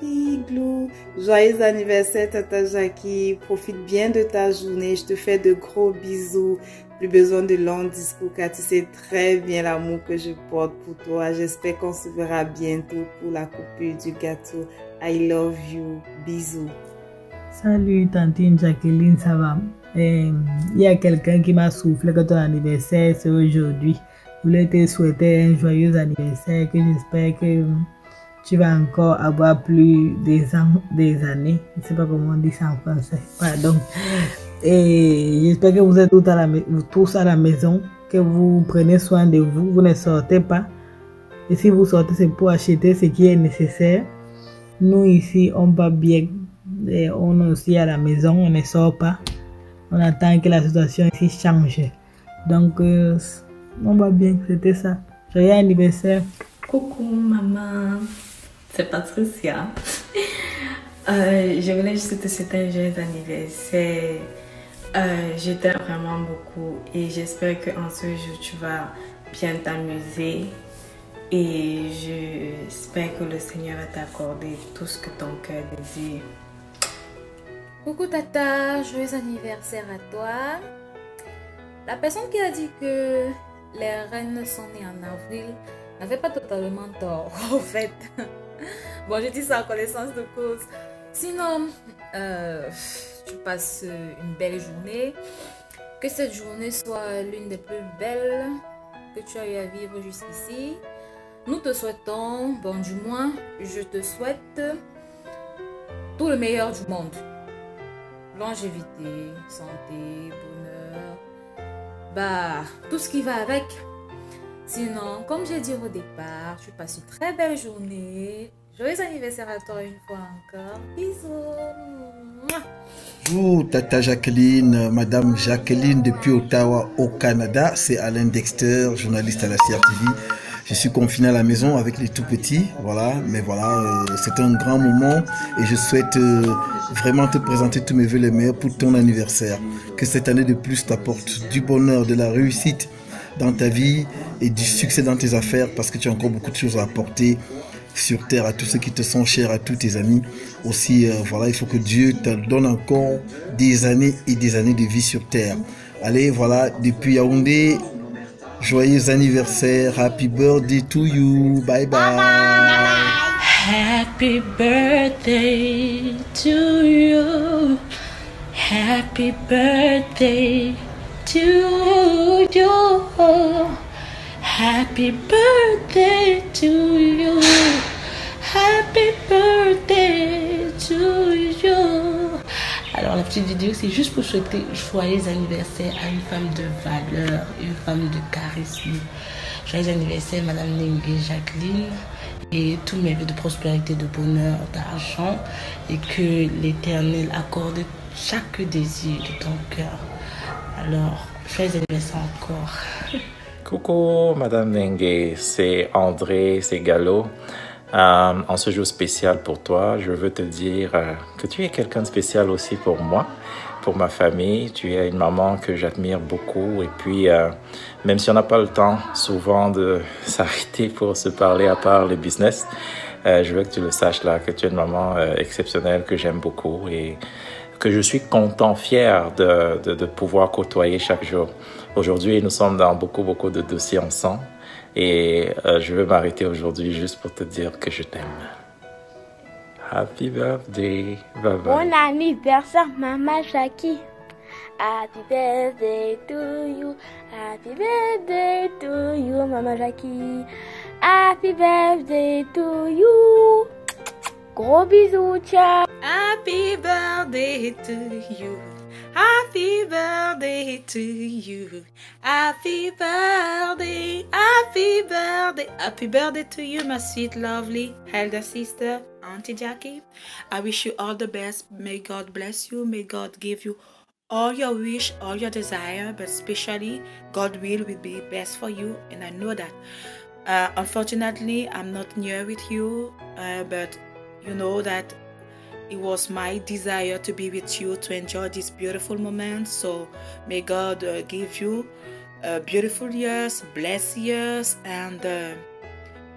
Figlou. Joyeux anniversaire Tata Jackie, profite bien de ta journée, je te fais de gros bisous. Plus besoin de longs discours car tu sais très bien l'amour que je porte pour toi. J'espère qu'on se verra bientôt pour la coupure du gâteau. I love you. Bisous. Salut tantine Jacqueline, ça va? Il y a quelqu'un qui m'a soufflé que ton anniversaire c'est aujourd'hui. Je voulais te souhaiter un joyeux anniversaire que j'espère que tu vas encore avoir plus des, ans, des années. Je ne sais pas comment on dit ça en français. Pardon. Et j'espère que vous êtes tous à, la, tous à la maison, que vous prenez soin de vous, vous ne sortez pas. Et si vous sortez, c'est pour acheter ce qui est nécessaire. Nous ici, on va bien. Et on est aussi à la maison, on ne sort pas. On attend que la situation ici change. Donc, euh, on va bien, c'était ça. Joyeux anniversaire. Coucou maman, c'est Patricia. Euh, je voulais juste te souhaiter un joyeux anniversaire. Euh, je t'aime vraiment beaucoup et j'espère qu'en ce jour tu vas bien t'amuser et j'espère que le Seigneur va t'accorder tout ce que ton cœur désire. Coucou Tata, joyeux anniversaire à toi. La personne qui a dit que les reines sont nées en avril n'avait pas totalement tort, en fait. Bon, je dis ça en connaissance de cause. Sinon, euh, tu passes une belle journée. Que cette journée soit l'une des plus belles que tu as eu à vivre jusqu'ici. Nous te souhaitons, bon du moins, je te souhaite tout le meilleur du monde. Longévité, santé, bonheur, bah, tout ce qui va avec. Sinon, comme j'ai dit au départ, tu passes une très belle journée. Joyeux anniversaire à toi une fois encore. Bisous. Bonjour Tata Jacqueline, Madame Jacqueline depuis Ottawa au Canada. C'est Alain Dexter, journaliste à la CRTV. Je suis confiné à la maison avec les tout petits, voilà. Mais voilà, euh, c'est un grand moment et je souhaite euh, vraiment te présenter tous mes vœux les meilleurs pour ton anniversaire. Que cette année de plus t'apporte du bonheur, de la réussite dans ta vie et du succès dans tes affaires parce que tu as encore beaucoup de choses à apporter sur terre à tous ceux qui te sont chers, à tous tes amis. Aussi, euh, voilà, il faut que Dieu te donne encore des années et des années de vie sur terre. Allez, voilà, depuis Yaoundé, joyeux anniversaire, happy birthday to you, bye bye. Happy birthday to you. Happy birthday to you. Happy birthday to you. Happy birthday to you. Alors la petite vidéo c'est juste pour souhaiter joyeux anniversaire à une femme de valeur, une femme de charisme. Joyeux anniversaire Madame Nengue Jacqueline et tous mes vœux de prospérité, de bonheur, d'argent et que l'Éternel accorde chaque désir de ton cœur. Alors, joyeux anniversaire encore. Coucou Madame Nengue, c'est André, c'est Gallo. Euh, en ce jour spécial pour toi, je veux te dire euh, que tu es quelqu'un de spécial aussi pour moi, pour ma famille. Tu es une maman que j'admire beaucoup. Et puis, euh, même si on n'a pas le temps souvent de s'arrêter pour se parler à part le business, je veux que tu le saches là, que tu es une maman exceptionnelle que j'aime beaucoup et que je suis content, fier de pouvoir côtoyer chaque jour. Aujourd'hui, nous sommes dans beaucoup, beaucoup de dossiers ensemble. Et euh, je veux m'arrêter aujourd'hui juste pour te dire que je t'aime. Happy birthday. Bye bye. Bon anniversaire, Maman Jackie. Happy birthday to you. Happy birthday to you, Maman Jackie. Happy birthday to you. Gros bisous, ciao. Happy birthday to you. Happy birthday to you. Happy birthday. Happy birthday. Happy birthday to you, my sweet, lovely elder sister, Auntie Jackie. I wish you all the best. May God bless you. May God give you all your wish, all your desire, but especially God will will be best for you. And I know that. Uh, unfortunately, I'm not near with you, uh, but you know that it was my desire to be with you to enjoy this beautiful moment. So may God uh, give you uh, beautiful years, blessed years, and uh,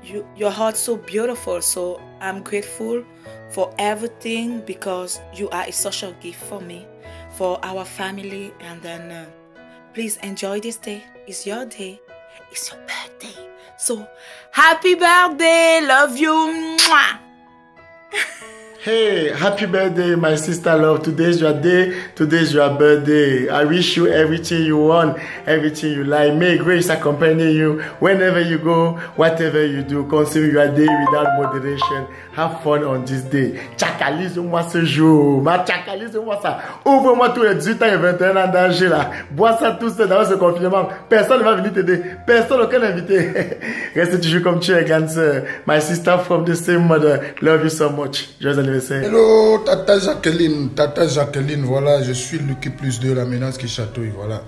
you, your heart so beautiful. So I'm grateful for everything because you are a social gift for me, for our family, and then uh, please enjoy this day. It's your day. It's your birthday. So happy birthday. Love you. Mwah. Hey, happy birthday, my sister love. Today's your day. Today's your birthday. I wish you everything you want, everything you like. May grace accompany you whenever you go, whatever you do. Consume your day without moderation. Have fun on this day. Chakalise-moi ce jour. Ma chakalise-moi ça. Ouvre-moi tous les 18 ans et 21 ans d'âge là. Bois ça tout seul dans ce confinement. Personne ne va venir t'aider. Personne, aucun invité. Reste toujours comme tu es, grande sœur. My sister from the same mother. Love you so much. Joyeux Hello, Tata Jacqueline. Tata Jacqueline, voilà, je suis Lucky Plus de la menace qui chatouille, voilà.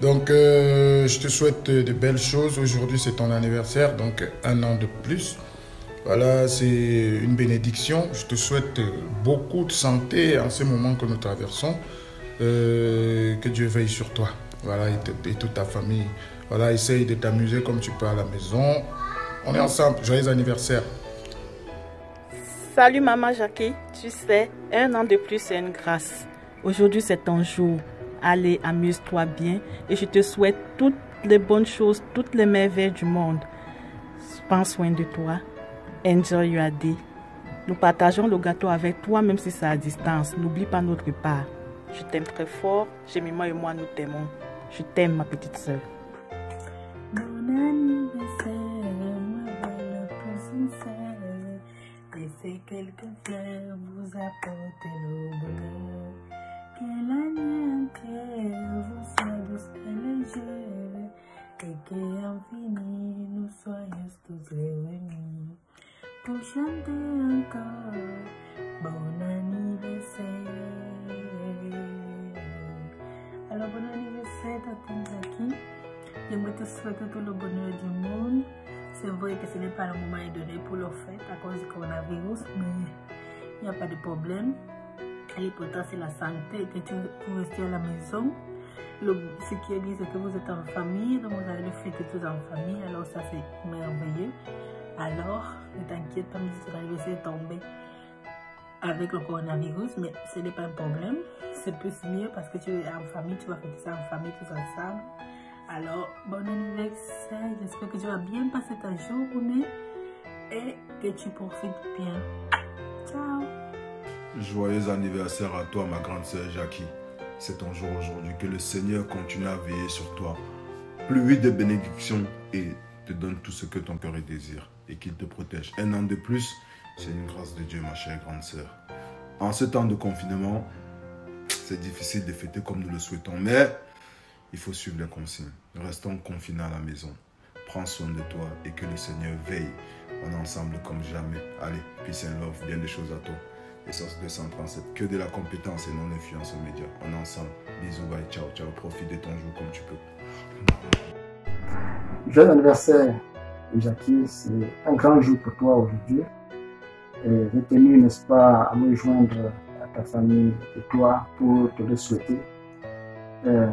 Donc, euh, je te souhaite de belles choses. Aujourd'hui, c'est ton anniversaire, donc un an de plus. Voilà, c'est une bénédiction. Je te souhaite beaucoup de santé en ces moments que nous traversons. Euh, que Dieu veille sur toi, voilà, et, et toute ta famille. Voilà, essaye de t'amuser comme tu peux à la maison. On est ensemble. Joyeux anniversaire. Salut maman Jackie, tu sais, un an de plus c'est une grâce. Aujourd'hui c'est ton jour. Allez, amuse-toi bien et je te souhaite toutes les bonnes choses, toutes les merveilles du monde. Prends soin de toi. Enjoy your day. Nous partageons le gâteau avec toi même si c'est à distance. N'oublie pas notre part. Je t'aime très fort. Jemima et moi nous t'aimons. Je t'aime ma petite soeur. Laissez quelques fleurs vous apporter le bonheur. Que l'année entière vous soit douce et légère. Et qu'en fini nous soyons tous réunis. Pour chanter encore, bon anniversaire. Alors, bon anniversaire, Tante Jackie. J'aimerais te souhaiter tout le bonheur du monde. C'est vrai que ce n'est pas le moment idonné pour le faire à cause du coronavirus, mais il n'y a pas de problème. L'important, c'est la santé, que tu vous restiez à la maison. Le- ce qui est bien, c'est que vous êtes en famille, donc vous allez le fêter tous en famille, alors ça, c'est merveilleux. Alors, ne t'inquiète pas, anniversaire est tombé avec le coronavirus, mais ce n'est pas un problème. C'est plus mieux parce que tu es en famille, tu vas fêter ça en famille tous ensemble. Alors, bon anniversaire. J'espère que tu vas bien passer ta journée et que tu profites bien. Ciao. Joyeux anniversaire à toi, ma grande sœur Jackie. C'est ton jour aujourd'hui. Que le Seigneur continue à veiller sur toi. Pluie de bénédictions et te donne tout ce que ton cœur désire et qu'il te protège. Un an de plus, c'est une grâce de Dieu, ma chère grande sœur. En ce temps de confinement, c'est difficile de fêter comme nous le souhaitons, mais il faut suivre les consignes. Restons confinés à la maison. Prends soin de toi et que le Seigneur veille. On est ensemble comme jamais. Allez, peace and love, bien des choses à toi. Essence 237, que de la compétence et non l'influence aux médias. On est ensemble. Bisous, bye, ciao, ciao. Profite de ton jour comme tu peux. Joyeux anniversaire, Jackie. C'est un grand jour pour toi aujourd'hui. Et J'ai tenu, n'est-ce pas, à me joindre à ta famille et toi pour te le souhaiter. Euh,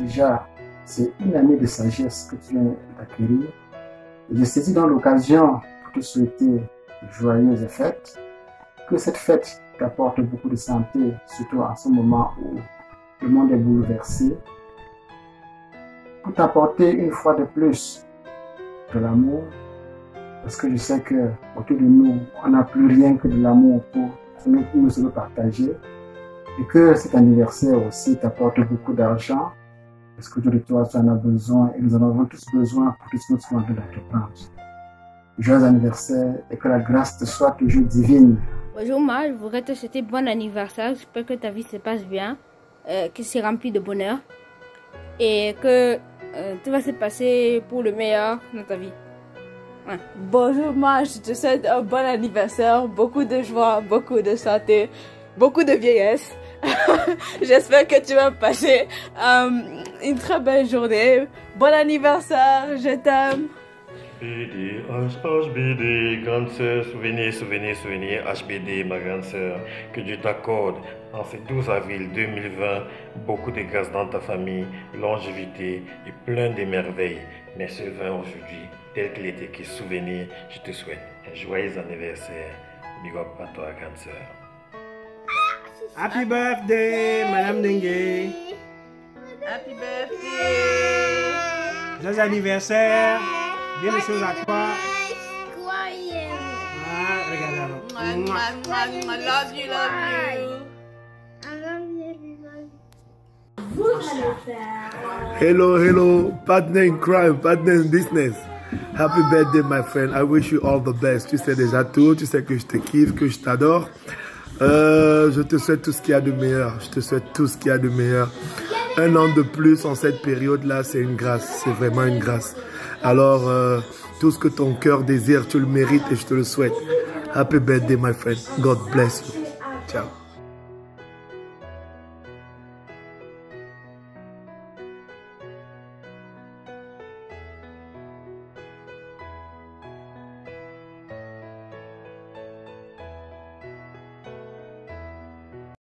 déjà, c'est une année de sagesse que tu viens d'acquérir. Et je saisis dans l'occasion pour te souhaiter joyeuses fêtes. Que cette fête t'apporte beaucoup de santé, surtout en ce moment où le monde est bouleversé pour t'apporter une fois de plus de l'amour, parce que je sais que autour de nous, on n'a plus rien que de l'amour pour nous, nous partager, et que cet anniversaire aussi t'apporte beaucoup d'argent, parce que de toi, tu en as besoin, et nous en avons tous besoin pour que nous soyons de l'entreprendre. Joyeux anniversaire, et que la grâce te soit toujours divine. Bonjour, moi, je voudrais te souhaiter bon anniversaire. J'espère que ta vie se passe bien, euh, que c'est rempli de bonheur et que euh, tout va se passer pour le meilleur dans ta vie. Ouais. Bonjour, moi, je te souhaite un bon anniversaire, beaucoup de joie, beaucoup de santé, beaucoup de vieillesse. J'espère que tu vas passer euh, une très belle journée. Bon anniversaire, je t'aime. HBD, HBD, grande sœur, souvenir, souvenir, souvenir, HBD, ma grande sœur, que Dieu t'accorde en ce 12 avril 2020 beaucoup de grâce dans ta famille, longévité et plein de merveilles. Mais ce 20 aujourd'hui, tel qu'il était que souvenir, je te souhaite un joyeux anniversaire. Big up à toi, grande sœur. Happy birthday, Madame Dengue. Happy birthday. Joyeux anniversaire. Bien les choses à toi. Ah, regarde. Love love you. Hello, hello, partner in crime, partner in business. Happy birthday, my friend. I wish you all the best. Tu sais déjà tout, tu sais que je te kiffe, que je t'adore. Euh, je te souhaite tout ce qu'il y a de meilleur. Je te souhaite tout ce qu'il y a de meilleur. Un an de plus en cette période-là, c'est une grâce. C'est vraiment une grâce. Alors, euh, tout ce que ton cœur désire, tu le mérites et je te le souhaite. Happy birthday, my friend. God bless you. Ciao.